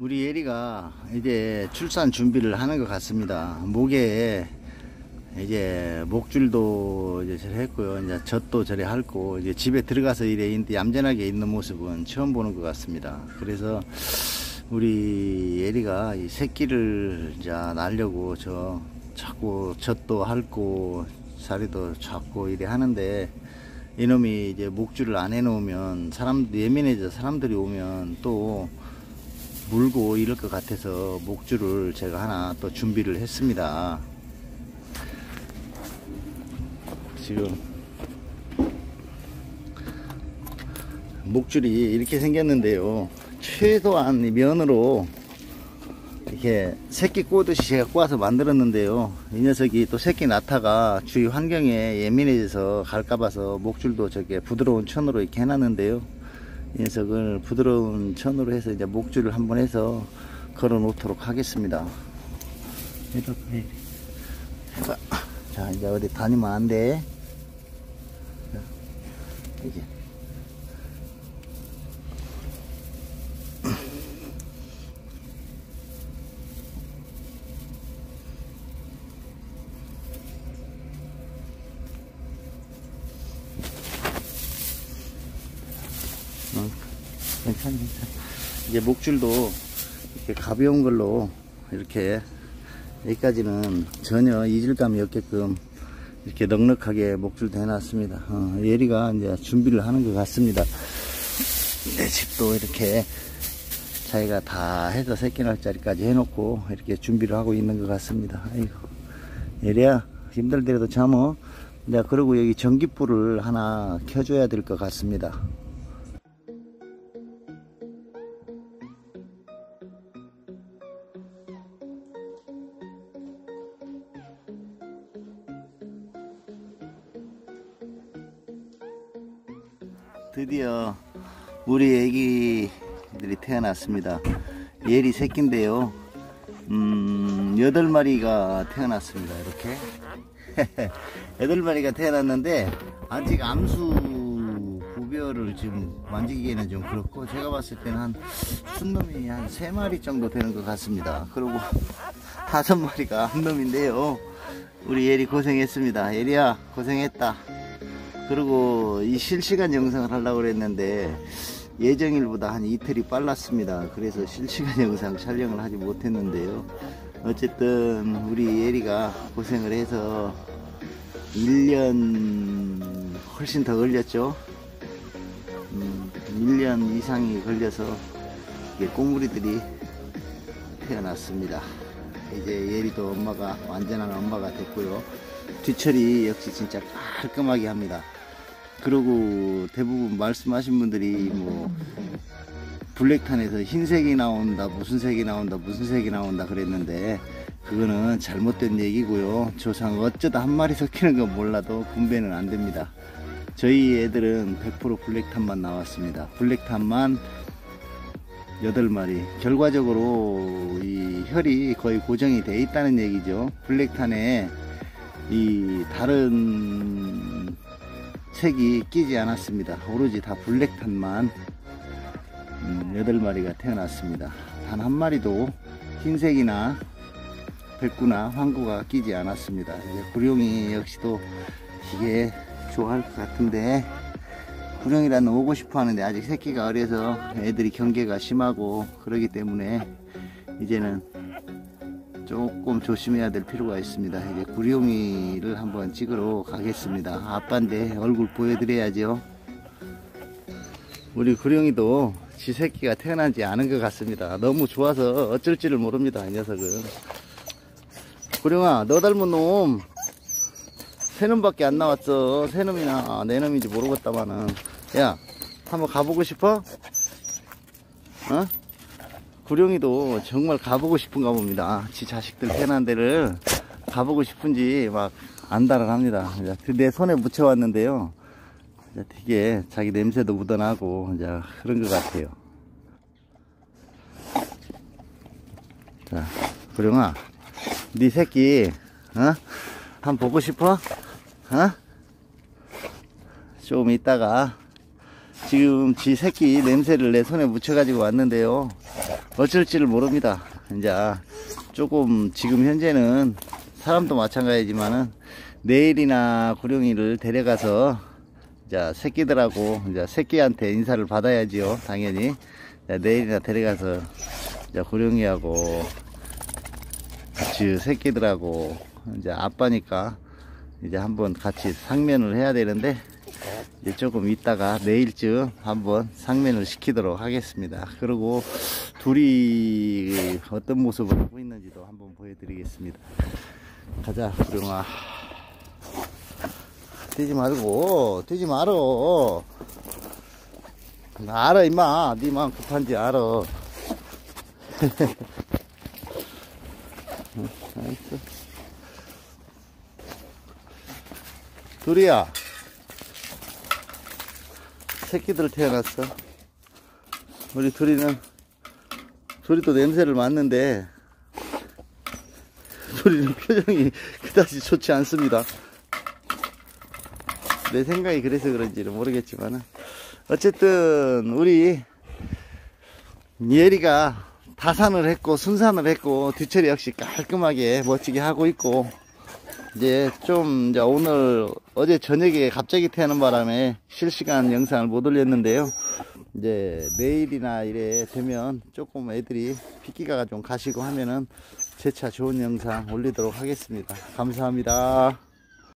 우리 예리가 이제 출산 준비를 하는 것 같습니다. 목에 이제 목줄도 이제 저래 했고요. 이제 젖도 저래 핥고 이제 집에 들어가서 이래 얌전하게 있는 모습은 처음 보는 것 같습니다. 그래서 우리 예리가 이 새끼를 이제 날려고 저 자꾸 젖도 핥고 자리도 잡고 이래 하는데 이놈이 이제 목줄을 안 해놓으면 사람 예민해져 사람들이 오면 또 물고 이럴 것 같아서 목줄을 제가 하나 또 준비를 했습니다. 지금 목줄이 이렇게 생겼는데요. 최소한 면으로 이렇게 새끼 꼬듯이 제가 꼬아서 만들었는데요. 이 녀석이 또 새끼 낳다가 주위 환경에 예민해져서 갈까봐서 목줄도 저게 부드러운 천으로 이렇게 해놨는데요. 이 녀석을 부드러운 천으로 해서 이제 목줄을 한번 해서 걸어 놓도록 하겠습니다. 자, 이제 어디 다니면 안 돼. 이게. 어, 괜찮아, 괜찮아. 이제 목줄도 이렇게 가벼운 걸로 이렇게 여기까지는 전혀 이질감이 없게끔 이렇게 넉넉하게 목줄도 해놨습니다. 어, 예리가 이제 준비를 하는 것 같습니다. 내 집도 이렇게 자기가 다 해서 새끼 날짜리까지 해놓고 이렇게 준비를 하고 있는 것 같습니다. 아이고, 예리야 힘들더라도 참어. 자, 그리고 여기 전기불을 하나 켜줘야 될 것 같습니다. 드디어 우리 애기들이 태어났습니다. 예리 새끼인데요. 음, 여덟 마리가 태어났습니다. 이렇게. 여덟 마리가 태어났는데, 아직 암수 구별을 지금 만지기에는 좀 그렇고, 제가 봤을 때는 한, 순놈이 한세 마리 정도 되는 것 같습니다. 그리고 다섯 마리가 한 놈인데요. 우리 예리 고생했습니다. 예리야, 고생했다. 그리고 이 실시간 영상을 하려고 그랬는데 예정일보다 한 이틀이 빨랐습니다. 그래서 실시간 영상 촬영을 하지 못했는데요. 어쨌든 우리 예리가 고생을 해서 1년 훨씬 더 걸렸죠. 음, 1년 이상이 걸려서 이게 꼬물이들이 태어났습니다. 이제 예리도 엄마가 완전한 엄마가 됐고요. 뒤처리 역시 진짜 깔끔하게 합니다. 그리고 대부분 말씀하신 분들이 뭐 블랙탄에서 흰색이 나온다 무슨 색이 나온다 무슨 색이 나온다 그랬는데 그거는 잘못된 얘기고요. 조상 어쩌다 한 마리 섞이는 건 몰라도 분배는 안 됩니다. 저희 애들은 100% 블랙탄만 나왔습니다. 블랙탄만 8마리. 결과적으로 이 혈이 거의 고정이 돼 있다는 얘기죠. 블랙탄에 이 다른 색이 끼지 않았습니다. 오로지 다 블랙탄만 음, 8마리가 태어났습니다. 단 한 마리도 흰색이나 백구나 황구가 끼지 않았습니다. 이제 구룡이 역시도 이게 좋아할 것 같은데 구룡이라는 오고 싶어 하는데 아직 새끼가 어려서 애들이 경계가 심하고 그러기 때문에 이제는 조금 조심해야 될 필요가 있습니다. 이제 구룡이를 한번 찍으러 가겠습니다. 아빠인데 얼굴 보여드려야죠. 우리 구룡이도 지 새끼가 태어나지 않은 것 같습니다. 너무 좋아서 어쩔 줄을 모릅니다. 이 녀석은. 구룡아, 너 닮은 놈. 새 놈밖에 안 나왔어. 새 놈이나 내 놈인지 모르겠다마는. 야, 한번 가보고 싶어? 어? 구룡이도 정말 가보고 싶은가 봅니다. 지 자식들 태어난 데를 가보고 싶은지 막 안달을 합니다. 내 손에 묻혀왔는데요. 되게 자기 냄새도 묻어나고 이제 그런 것 같아요. 자, 구룡아, 네 새끼, 어? 한번 보고 싶어? 어? 좀 이따가 지금 지 새끼 냄새를 내 손에 묻혀가지고 왔는데요. 어쩔지를 모릅니다. 이제 조금 지금 현재는 사람도 마찬가지지만은 내일이나 구룡이를 데려가서 이제 새끼들하고 이제 새끼한테 인사를 받아야지요. 당연히 이제 내일이나 데려가서 이제 구룡이하고 그 새끼들하고 이제 아빠니까 이제 한번 같이 상면을 해야 되는데 이제 조금 있다가 내일쯤 한번 상면을 시키도록 하겠습니다. 그리고 둘이 어떤 모습을 하고 있는지도 한번 보여드리겠습니다. 가자, 구룡아. 뛰지 말고, 뛰지 말어. 나 알아, 임마. 니 마음 급한지 알아. 둘이야. 새끼들 태어났어. 우리 둘이는, 둘이 또 냄새를 맡는데, 둘이는 표정이 그다지 좋지 않습니다. 내 생각이 그래서 그런지는 모르겠지만, 어쨌든, 우리, 예리가 다산을 했고, 순산을 했고, 뒤처리 역시 깔끔하게 멋지게 하고 있고, 이제 좀 이제 오늘 어제 저녁에 갑자기 태우는 바람에 실시간 영상을 못 올렸는데요. 이제 내일이나 이래 되면 조금 애들이 핏기가 좀 가시고 하면은 재차 좋은 영상 올리도록 하겠습니다. 감사합니다.